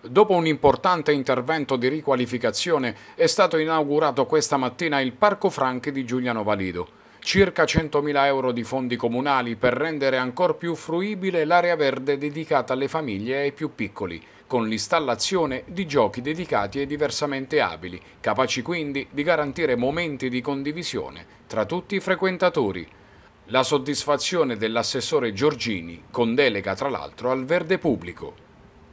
Dopo un importante intervento di riqualificazione è stato inaugurato questa mattina il Parco Franchi di Giuliano Valido. Circa 100.000 euro di fondi comunali per rendere ancora più fruibile l'area verde dedicata alle famiglie e ai più piccoli, con l'installazione di giochi dedicati ai diversamente abili, capaci quindi di garantire momenti di condivisione tra tutti i frequentatori. La soddisfazione dell'assessore Giorgini, con delega tra l'altro al verde pubblico.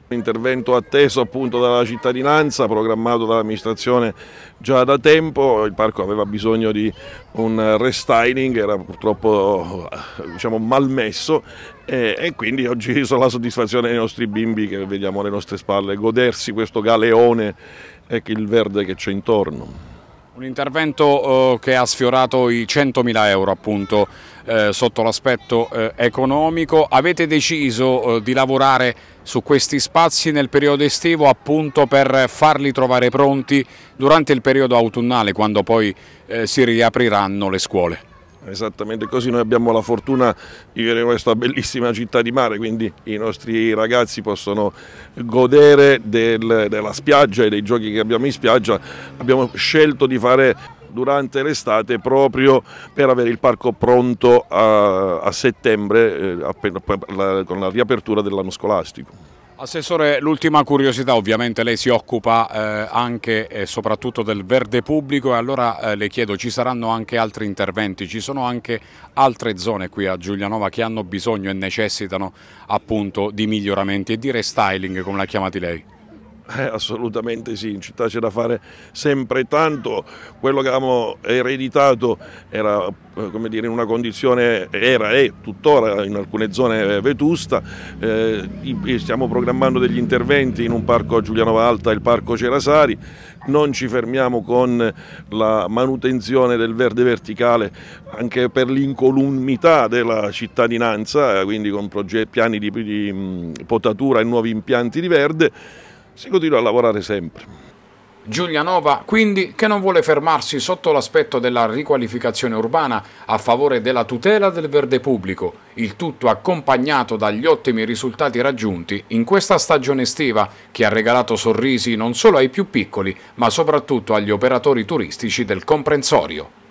Intervento atteso appunto dalla cittadinanza, programmato dall'amministrazione già da tempo, il parco aveva bisogno di un restyling, era purtroppo diciamo, malmesso e, e quindi oggi sono la soddisfazione dei nostri bimbi che vediamo alle nostre spalle, godersi questo galeone e il verde che c'è intorno. Un intervento eh, che ha sfiorato i 100.000 euro appunto eh, sotto l'aspetto eh, economico. Avete deciso eh, di lavorare su questi spazi nel periodo estivo appunto per farli trovare pronti durante il periodo autunnale quando poi eh, si riapriranno le scuole. Esattamente così, noi abbiamo la fortuna di vivere in questa bellissima città di mare, quindi i nostri ragazzi possono godere del, della spiaggia e dei giochi che abbiamo in spiaggia. Abbiamo scelto di fare durante l'estate proprio per avere il parco pronto a, a settembre eh, appena, la, con la riapertura dell'anno scolastico. Assessore, l'ultima curiosità, ovviamente lei si occupa eh, anche e soprattutto del verde pubblico e allora eh, le chiedo, ci saranno anche altri interventi, ci sono anche altre zone qui a Giulianova che hanno bisogno e necessitano appunto di miglioramenti e di restyling come la chiamati lei? Eh, assolutamente sì, in città c'è da fare sempre tanto, quello che avevamo ereditato era eh, dire, in una condizione, era e tuttora in alcune zone vetusta, eh, stiamo programmando degli interventi in un parco a Giulianova Alta, il parco Cerasari, non ci fermiamo con la manutenzione del verde verticale anche per l'incolumità della cittadinanza, quindi con progetti, piani di, di potatura e nuovi impianti di verde si continua a lavorare sempre. Giulianova, quindi, che non vuole fermarsi sotto l'aspetto della riqualificazione urbana a favore della tutela del verde pubblico, il tutto accompagnato dagli ottimi risultati raggiunti in questa stagione estiva che ha regalato sorrisi non solo ai più piccoli, ma soprattutto agli operatori turistici del comprensorio.